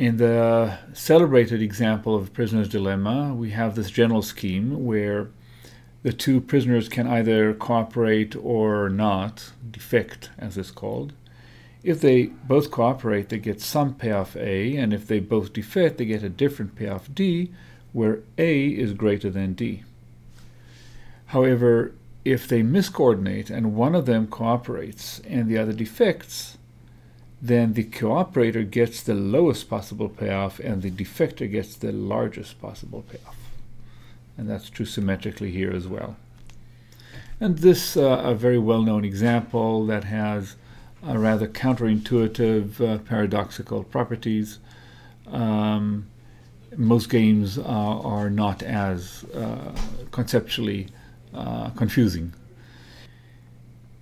In the celebrated example of prisoner's dilemma, we have this general scheme where the two prisoners can either cooperate or not, defect as it's called. If they both cooperate, they get some payoff A, and if they both defect, they get a different payoff D, where A is greater than D. However, if they miscoordinate and one of them cooperates and the other defects, then the cooperator gets the lowest possible payoff and the defector gets the largest possible payoff. And that's true symmetrically here as well. And this uh, a very well-known example that has a rather counterintuitive uh, paradoxical properties. Um, most games uh, are not as uh, conceptually uh, confusing.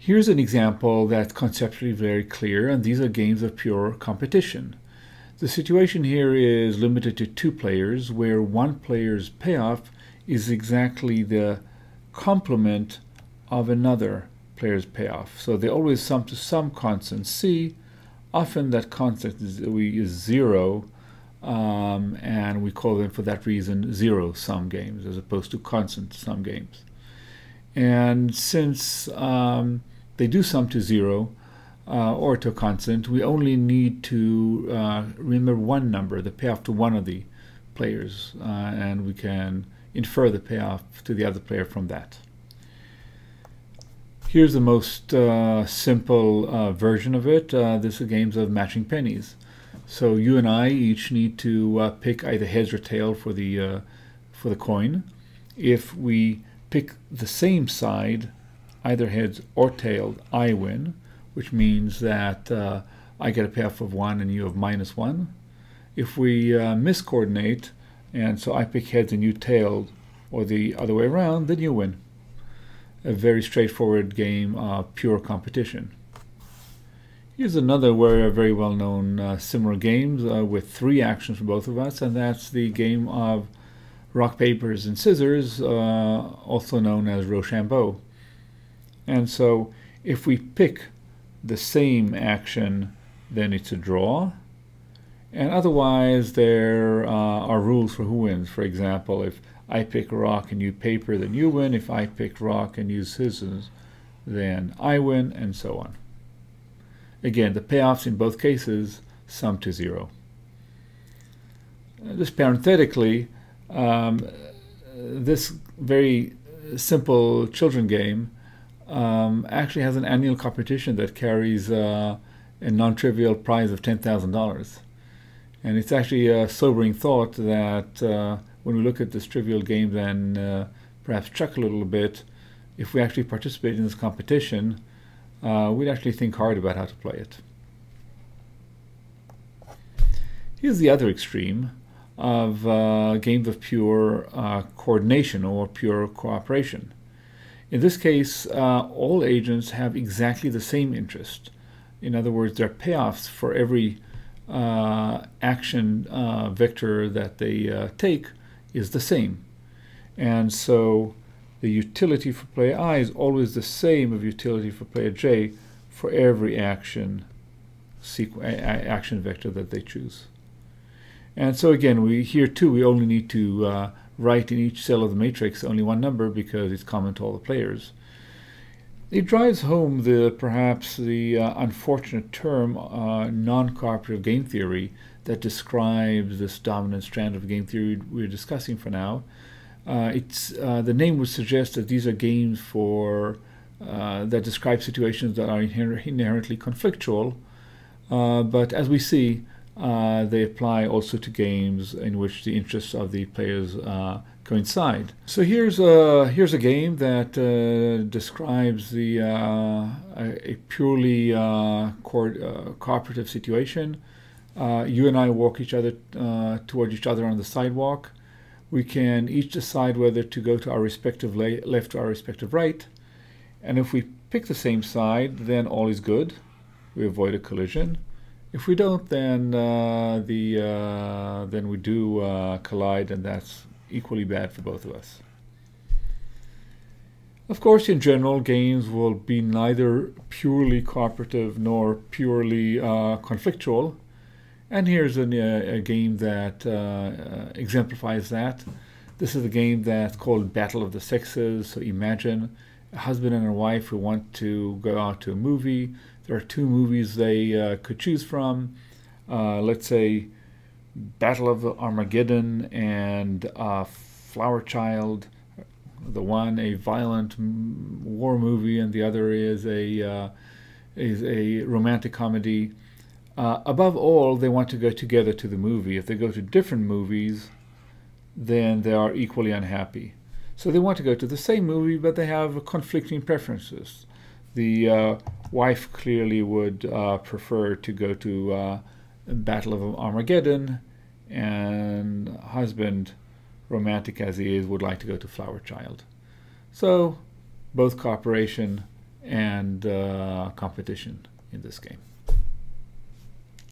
Here's an example that's conceptually very clear, and these are games of pure competition. The situation here is limited to two players, where one player's payoff is exactly the complement of another player's payoff. So they always sum to some constant c. Often that constant is, is zero, um, and we call them for that reason zero sum games as opposed to constant sum games. And since um, they do sum to zero uh, or to a constant, we only need to uh, remember one number, the payoff to one of the players, uh, and we can infer the payoff to the other player from that. Here's the most uh, simple uh, version of it. Uh, this is games of matching pennies. So you and I each need to pick either heads or tail for the for the coin. If we pick the same side, either heads or tailed, I win, which means that uh, I get a payoff of 1 and you have minus 1. If we uh, miscoordinate, and so I pick heads and you tailed, or the other way around, then you win. A very straightforward game of pure competition. Here's another very, very well-known uh, similar games uh, with three actions for both of us, and that's the game of rock, papers, and scissors, uh, also known as Rochambeau. And so if we pick the same action, then it's a draw. And otherwise, there uh, are rules for who wins. For example, if I pick rock and you paper, then you win. If I pick rock and you scissors, then I win, and so on. Again, the payoffs in both cases sum to zero. Uh, just parenthetically, um, this very simple children game um, actually has an annual competition that carries uh, a non-trivial prize of $10,000. And it's actually a sobering thought that uh, when we look at this trivial game then uh, perhaps chuckle a little bit, if we actually participate in this competition, uh, we'd actually think hard about how to play it. Here's the other extreme of uh, games of pure uh, coordination or pure cooperation. In this case, uh, all agents have exactly the same interest. In other words, their payoffs for every uh, action uh, vector that they uh, take is the same. And so the utility for player I is always the same of utility for player J for every action action vector that they choose. And so again, we here too, we only need to uh, write in each cell of the matrix only one number because it's common to all the players. It drives home the perhaps the uh, unfortunate term uh, non-cooperative game theory that describes this dominant strand of game theory we're discussing for now. Uh, it's uh, the name would suggest that these are games for uh, that describe situations that are inher inherently conflictual, uh, but as we see, uh, they apply also to games in which the interests of the players uh, coincide. So here's a here's a game that uh, describes the uh, a, purely uh, co cooperative situation. you and I walk each other toward each other on the sidewalk. We can each decide whether to go to our respective left or our respective right. And if we pick the same side, then all is good. We avoid a collision. If we don't, then uh, the uh, then we do uh, collide, and that's equally bad for both of us. Of course, in general, games will be neither purely cooperative nor purely uh, conflictual. And here's a, a game that uh, uh, exemplifies that. This is a game that's called Battle of the Sexes. So imagine a husband and a wife who want to go out to a movie. There are two movies they uh, could choose from. Uh, let's say Battle of Armageddon and uh, Flower Child. The one a violent war movie, and the other is a uh, is a romantic comedy. Uh, above all, they want to go together to the movie. If they go to different movies, then they are equally unhappy. So they want to go to the same movie, but they have conflicting preferences. The uh, wife clearly would uh, prefer to go to uh, Battle of Armageddon, and husband, romantic as he is, would like to go to Flower Child. So both cooperation and uh, competition in this game.